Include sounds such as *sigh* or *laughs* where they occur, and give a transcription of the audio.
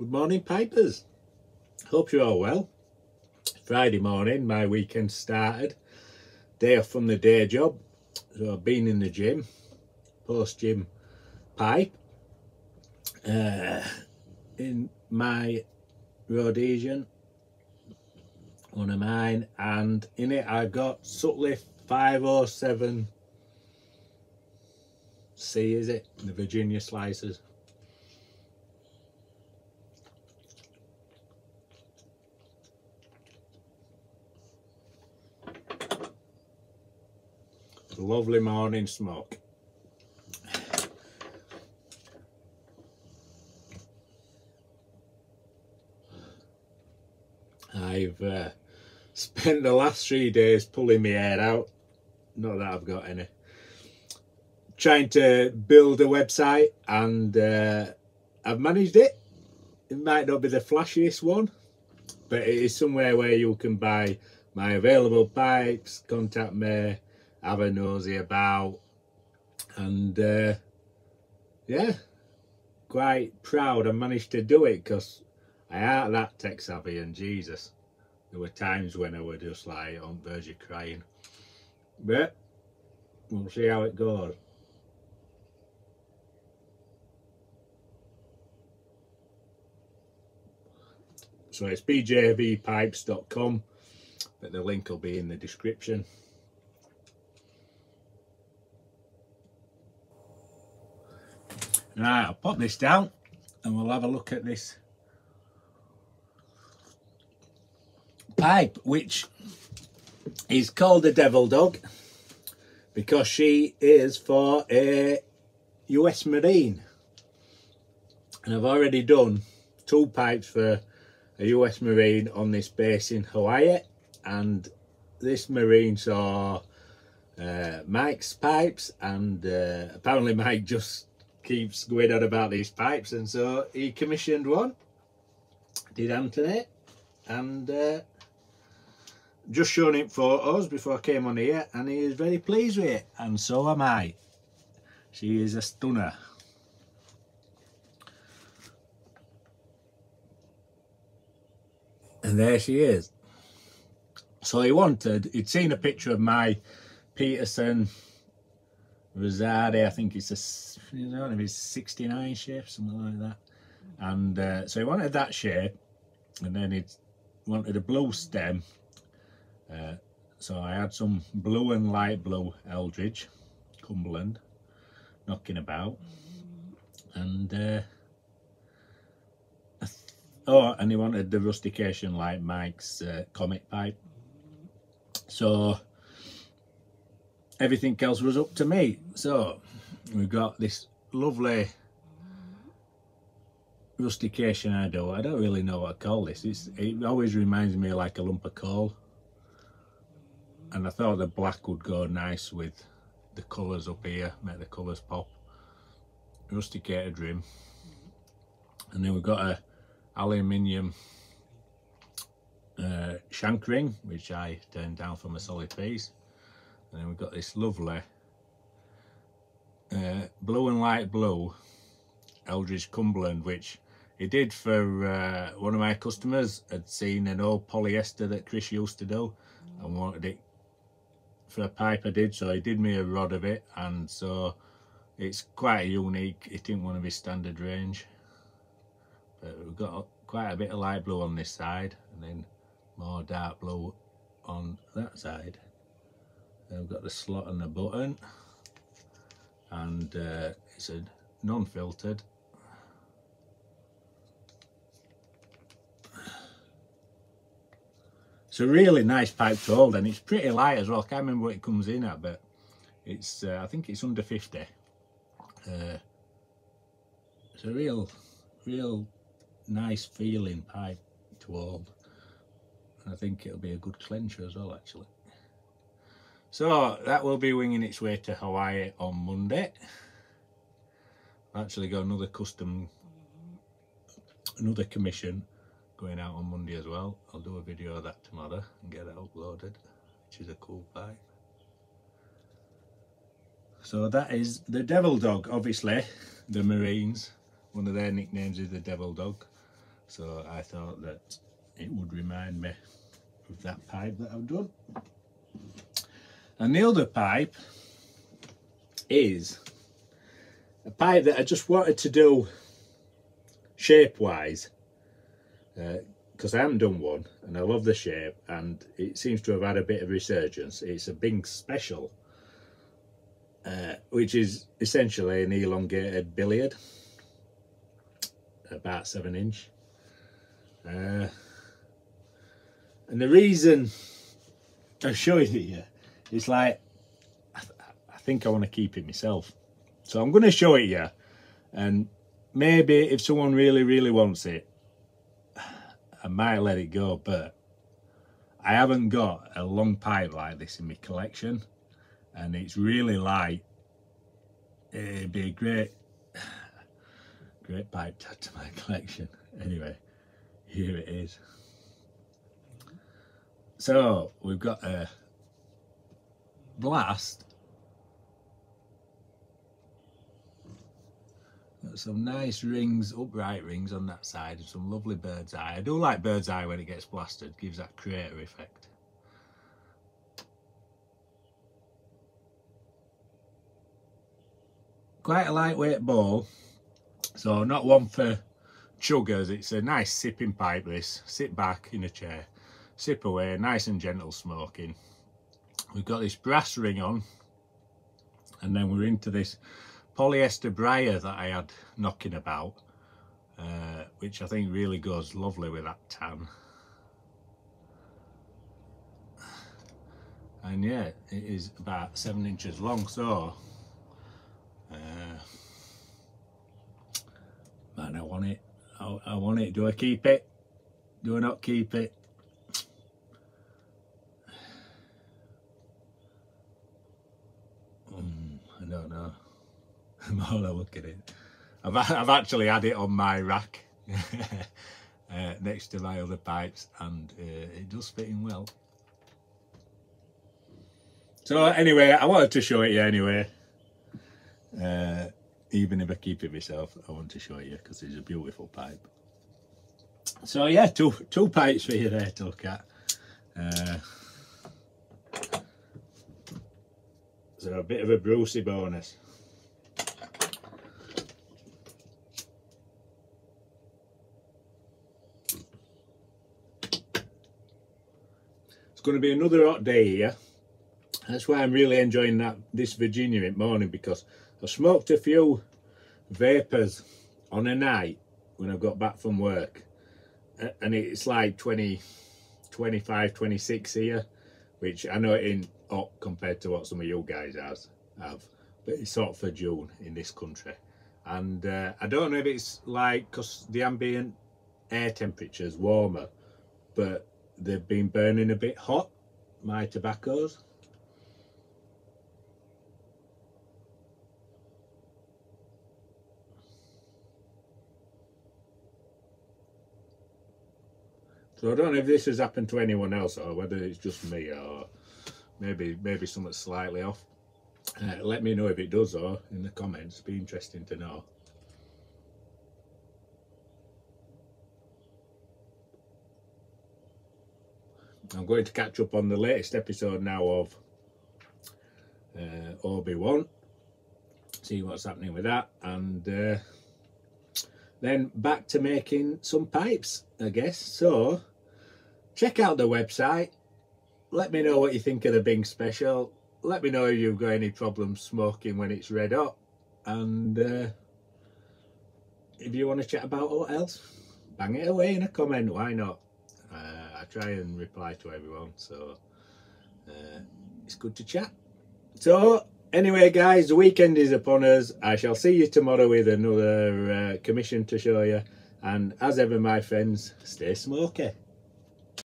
Good morning, Pipers. Hope you're all well. Friday morning, my weekend started. Day off from the day job. So I've been in the gym, post gym pipe. Uh, in my Rhodesian, one of mine, and in it I got Sutcliffe 507 C, is it? The Virginia slices. Lovely morning smoke. I've uh, spent the last three days pulling my hair out. Not that I've got any. Trying to build a website and uh, I've managed it. It might not be the flashiest one, but it is somewhere where you can buy my available pipes, contact me, have a nosy about. And uh, yeah quite proud I managed to do it because I aren't that tech savvy and Jesus there were times when I were just like on verge of crying. But we'll see how it goes. So it's bjvpipes.com but the link will be in the description Right, I'll pop this down and we'll have a look at this pipe, which is called the devil dog because she is for a US Marine. And I've already done two pipes for a US Marine on this base in Hawaii and this Marine saw uh, Mike's pipes and uh, apparently Mike just keeps going on about these pipes and so he commissioned one did Anthony and uh, just shown him photos before I came on here and he is very pleased with it and so am I. She is a stunner. And there she is. So he wanted he'd seen a picture of my Peterson Rosslare, I think it's a, you know, it's 69 shape, something like that. And uh, so he wanted that shape, and then he wanted a blue stem. Uh, so I had some blue and light blue Eldridge, Cumberland, knocking about. And, uh, oh, and he wanted the rustication like Mike's uh, Comet pipe. So everything else was up to me. So we've got this lovely rustication I do. I don't really know what to call this. It's, it always reminds me of like a lump of coal. And I thought the black would go nice with the colours up here, make the colours pop. Rusticated rim. And then we've got a aluminium uh, shank ring, which I turned down from a solid piece and then we've got this lovely uh, blue and light blue Eldridge Cumberland which he did for uh, one of my customers had seen an old polyester that Chris used to do and wanted it for a pipe I did. So he did me a rod of it. And so it's quite unique it didn't want to be standard range. But we've got quite a bit of light blue on this side and then more dark blue on that side I've got the slot and the button. And uh, it's a non-filtered. It's a really nice pipe to hold and it's pretty light as well. I can't remember what it comes in at but it's uh, I think it's under 50 uh, it's a real real nice feeling pipe to hold. And I think it'll be a good clencher as well actually so that will be winging its way to Hawaii on Monday. I've actually got another custom, another commission going out on Monday as well. I'll do a video of that tomorrow and get it uploaded, which is a cool pipe. So that is the Devil Dog, obviously, the Marines. One of their nicknames is the Devil Dog. So I thought that it would remind me of that pipe that I've done. And the other pipe is a pipe that I just wanted to do shape wise because uh, I haven't done one and I love the shape and it seems to have had a bit of resurgence. It's a Bing Special uh, which is essentially an elongated billiard about seven inch uh, and the reason I'm showing it here is like I, th I think I want to keep it myself. So I'm going to show it you and maybe if someone really really wants it I might let it go but I haven't got a long pipe like this in my collection and it's really light. It'd be a great *sighs* great pipe to add to my collection. Anyway here it is. So we've got a blast. Got some nice rings upright rings on that side and some lovely bird's eye. I do like bird's eye when it gets blasted. Gives that crater effect. Quite a lightweight bowl so not one for chuggers. It's a nice sipping pipe this. Sit back in a chair. Sip away. Nice and gentle smoking we've got this brass ring on and then we're into this polyester briar that I had knocking about uh, which I think really goes lovely with that tan and yeah it is about seven inches long so uh, man, I want it. I, I want it. Do I keep it? Do I not keep it? Mm, I don't know. More I look at it. I've, I've actually had it on my rack *laughs* uh, next to my other pipes and uh, it does fit in well. So anyway, I wanted to show it you anyway. Uh, even if I keep it myself, I want to show you because it's a beautiful pipe. So yeah, two two pipes for you there to look at. Uh, so a bit of a Brucey bonus. It's going to be another hot day here. That's why I'm really enjoying that this Virginia in morning because I smoked a few VaPers on a night when I got back from work and it's like 20 25 26 here which I know it ain't hot compared to what some of you guys has have but it's hot for June in this country. And uh, I don't know if it's like because the ambient air temperature is warmer but they've been burning a bit hot my tobaccos So I don't know if this has happened to anyone else or whether it's just me or maybe maybe something slightly off. Uh, let me know if it does or in the comments. Be interesting to know. I'm going to catch up on the latest episode now of uh, Obi-Wan. See what's happening with that and uh, then back to making some pipes I guess. So check out the website. Let me know what you think of the Bing special. Let me know if you've got any problems smoking when it's red hot. And uh, if you want to chat about what else bang it away in a comment why not? Uh, I try and reply to everyone so uh, it's good to chat. So anyway guys the weekend is upon us. I shall see you tomorrow with another uh, commission to show you. And as ever my friends stay smoky